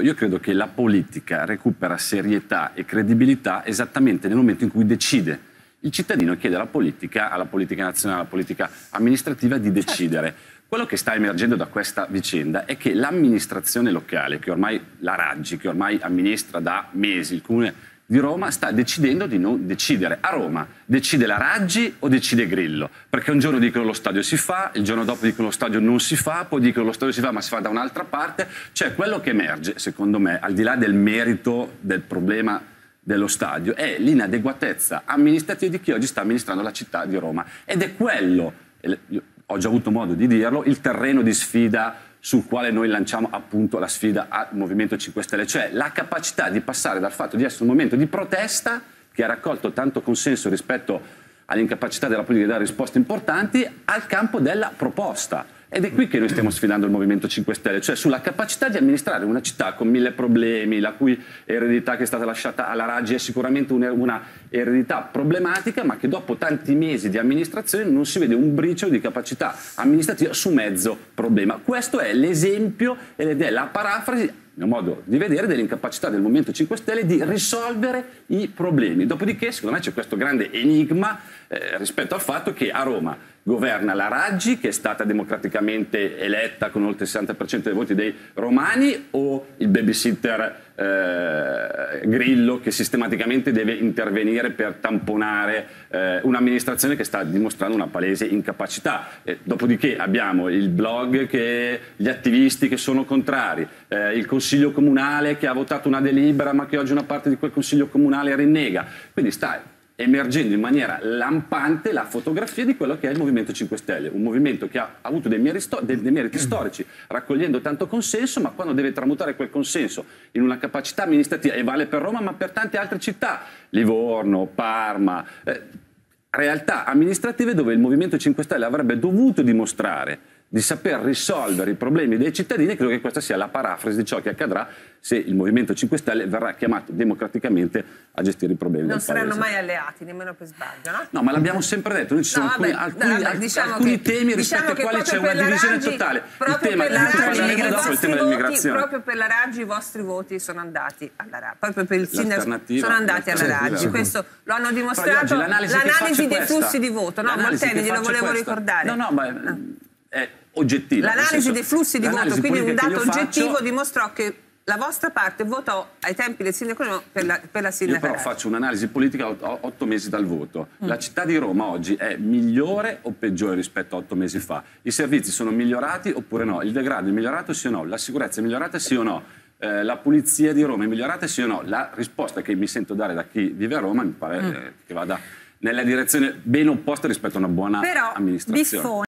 Io credo che la politica recupera serietà e credibilità esattamente nel momento in cui decide. Il cittadino chiede alla politica, alla politica nazionale, alla politica amministrativa di decidere. Certo. Quello che sta emergendo da questa vicenda è che l'amministrazione locale, che ormai la Raggi, che ormai amministra da mesi il comune di Roma sta decidendo di non decidere. A Roma decide la Raggi o decide Grillo? Perché un giorno dicono lo stadio si fa, il giorno dopo dicono lo stadio non si fa, poi dicono lo stadio si fa ma si fa da un'altra parte. Cioè quello che emerge, secondo me, al di là del merito del problema dello stadio, è l'inadeguatezza amministrativa di chi oggi sta amministrando la città di Roma. Ed è quello, ho già avuto modo di dirlo, il terreno di sfida sul quale noi lanciamo appunto la sfida al Movimento 5 Stelle, cioè la capacità di passare dal fatto di essere un momento di protesta che ha raccolto tanto consenso rispetto all'incapacità della politica di dare risposte importanti al campo della proposta. Ed è qui che noi stiamo sfidando il Movimento 5 Stelle, cioè sulla capacità di amministrare una città con mille problemi, la cui eredità che è stata lasciata alla Raggi è sicuramente una eredità problematica, ma che dopo tanti mesi di amministrazione non si vede un briciolo di capacità amministrativa su mezzo problema. Questo è l'esempio ed è la parafrasi mio modo di vedere, dell'incapacità del Movimento 5 Stelle di risolvere i problemi. Dopodiché, secondo me, c'è questo grande enigma eh, rispetto al fatto che a Roma governa la Raggi, che è stata democraticamente eletta con oltre il 60% dei voti dei romani, o il babysitter eh, Grillo che sistematicamente deve intervenire per tamponare eh, un'amministrazione che sta dimostrando una palese incapacità. Eh, dopodiché abbiamo il blog, che, gli attivisti che sono contrari, eh, il Consiglio Comunale che ha votato una delibera ma che oggi una parte di quel Consiglio Comunale rinnega. Quindi sta emergendo in maniera lampante la fotografia di quello che è il Movimento 5 Stelle, un movimento che ha avuto dei meriti, dei, meriti storici, raccogliendo tanto consenso, ma quando deve tramutare quel consenso in una capacità amministrativa, e vale per Roma, ma per tante altre città, Livorno, Parma, eh, realtà amministrative dove il Movimento 5 Stelle avrebbe dovuto dimostrare di saper risolvere i problemi dei cittadini, credo che questa sia la parafrasi di ciò che accadrà se il Movimento 5 Stelle verrà chiamato democraticamente a gestire i problemi non del Paese. Non saranno mai alleati, nemmeno per sbaglio, no? No, ma l'abbiamo sempre detto, noi ci sono no, vabbè, alcuni, alcuni, diciamo alcuni che, temi rispetto diciamo ai quali c'è una divisione Raggi, totale. Il tema di cui parleremo dopo il tema dell'immigrazione. Proprio per la Raggi i vostri voti sono andati alla Raggi, proprio per il sindaco sono andati alla Raggi, questo lo hanno dimostrato l'analisi dei flussi di voto, no? Molteni glielo volevo ricordare. No, no, ma è oggettiva. L'analisi dei flussi di voto, quindi un dato oggettivo, faccio... dimostrò che la vostra parte votò ai tempi del sindaco per la, per la sindaca. Io però faccio un'analisi politica a otto mesi dal voto. Mm. La città di Roma oggi è migliore o peggiore rispetto a otto mesi fa? I servizi sono migliorati oppure no? Il degrado è migliorato sì o no? La sicurezza è migliorata sì o no? Eh, la pulizia di Roma è migliorata sì o no? La risposta che mi sento dare da chi vive a Roma mi pare mm. che vada nella direzione ben opposta rispetto a una buona però, amministrazione.